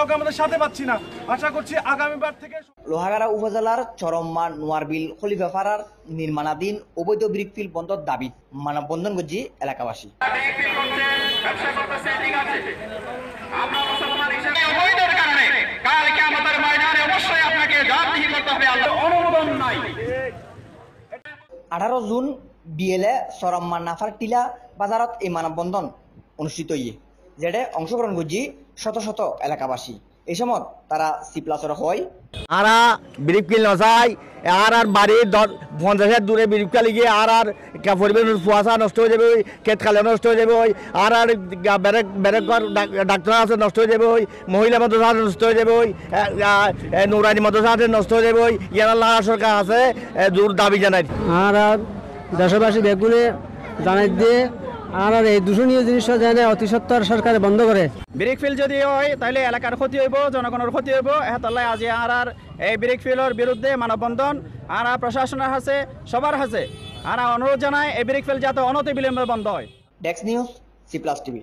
কাউকে আমাদের সাথে পাচ্ছি না। আশা করছি আগামীবার থেকে লোহাগাড়া উপজেলার চরম্মা নোয়ারবিল নির্মাণাধীন অবৈধ ব্রিকফিল বন্ধর দাবি মানববন্ধন করছি এলাকাবাসী আঠারো জুন বিএলএ চরম্মা নাফার টিলা বাজারত এই মানববন্ধন অনুষ্ঠিত ইয়ে যেটা অংশগ্রহণ করছি শত শত এলাকাবাসী। এই সময় তারা সি প্লাসর হয়। আরা বিরিপকিল নচাই আর আর বাড়ির দশ পঞ্চাশ হাজার দূরে বিরিপকা লিগে আর আর পরিবেশ কুয়াশা নষ্ট হয়ে যাবে ওই ক্ষেত খালে নষ্ট হয়ে যাবে ওই আর আর বেরেক ঘর ডাক্তার আছে নষ্ট হয়ে যাবে ওই মহিলা মাদ্রাসা আছে নষ্ট হয়ে যাবে ওই নৌরানি মাদ্রাসা আছে নষ্ট হয়ে যাবে ওই ইয়ানাল্লাহ সরকার আছে দূর দাবি জানাই আর আর দেশবাসী বেগুনে জানাই দিয়ে আর আর এই দূষণীয় জিনিসটা জানে অতি সত্তর সরকার বন্ধ করে। ব্রেক ফিল যদি হয় তাহলে এলাকার ক্ষতি হইব জনগণের ক্ষতি হইব। এহাতল্লাই আজি আর আর এই ব্রেক ফিলের বিরুদ্ধে মানববন্ধন আর আর প্রশাসনের হাসে সবার হাসে আর অনুরোধ জানায় এই ব্রেক ফিল যাতে অনতি বিলম্বে বন্ধ হয়। ডেক্স নিউজ সি প্লাস টিভি